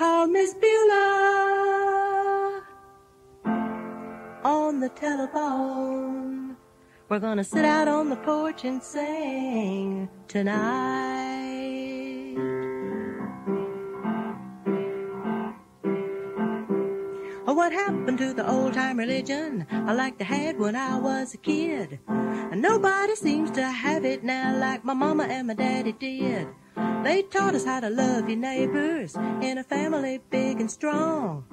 call Miss Beulah on the telephone. We're gonna sit out on the porch and sing tonight. Oh, what happened to the old time religion I like to had when I was a kid? And nobody seems to have it now like my mama and my daddy did. They taught us how to love your neighbors in a family big and strong.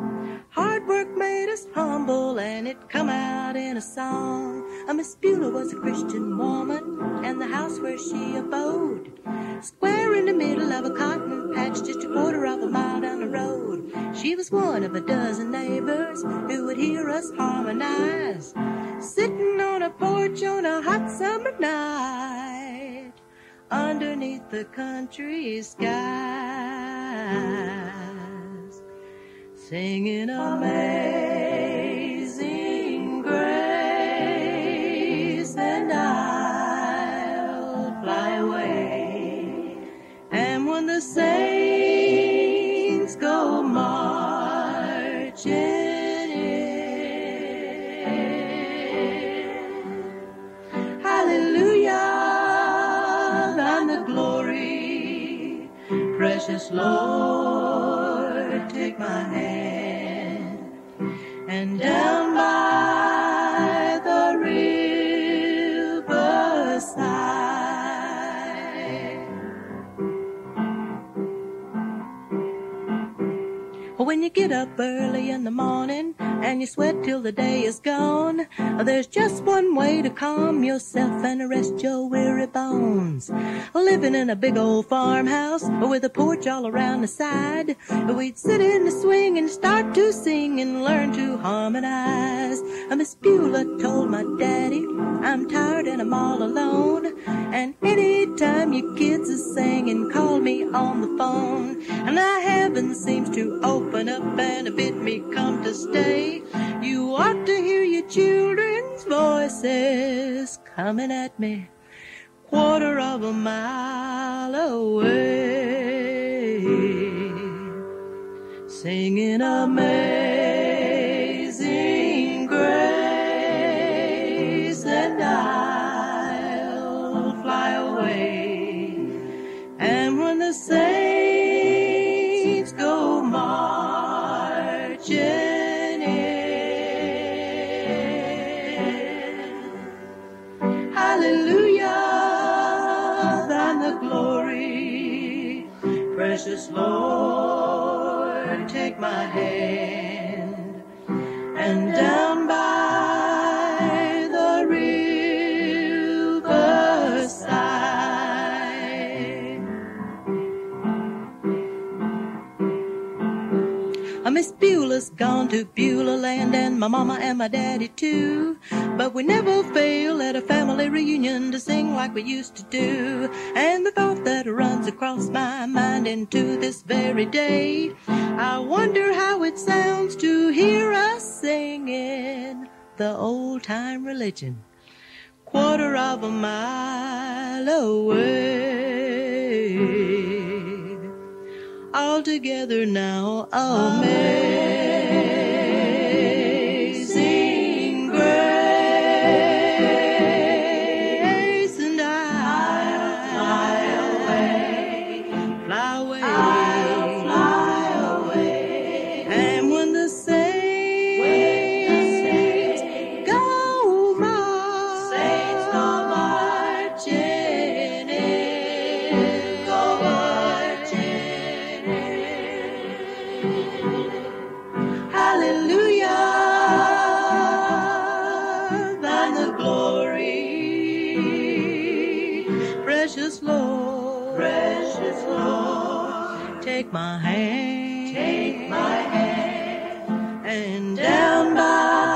Hard work made us humble and it come out in a song. A Miss Beulah was a Christian woman and the house where she abode. Square in the middle of a cotton patch just a quarter of a mile down the road. She was one of a dozen neighbors who would hear us harmonize. Sitting porch on a hot summer night. Underneath the country skies, singing amazing grace, and I'll fly away. And when the saints precious Lord, take my hand, and down When you get up early in the morning and you sweat till the day is gone, there's just one way to calm yourself and rest your weary bones. Living in a big old farmhouse with a porch all around the side, we'd sit in the swing and start to sing and learn to harmonize. Miss Beulah told my daddy, I'm tired and I'm all alone. And anytime your kids are singing, call me on the phone. And the heavens seems to open up and bid me come to stay. You ought to hear your children's voices coming at me, quarter of a mile away, singing amazing grace, and I'll the saints go marching in, hallelujah, thine the glory, precious Lord, take my hand, and down Uh, Miss Beulah's gone to Beulah land and my mama and my daddy too. But we never fail at a family reunion to sing like we used to do. And the thought that runs across my mind into this very day, I wonder how it sounds to hear us singing the old time religion. Quarter of a mile away together now. Amazing Take my hand, take my hand, and down by,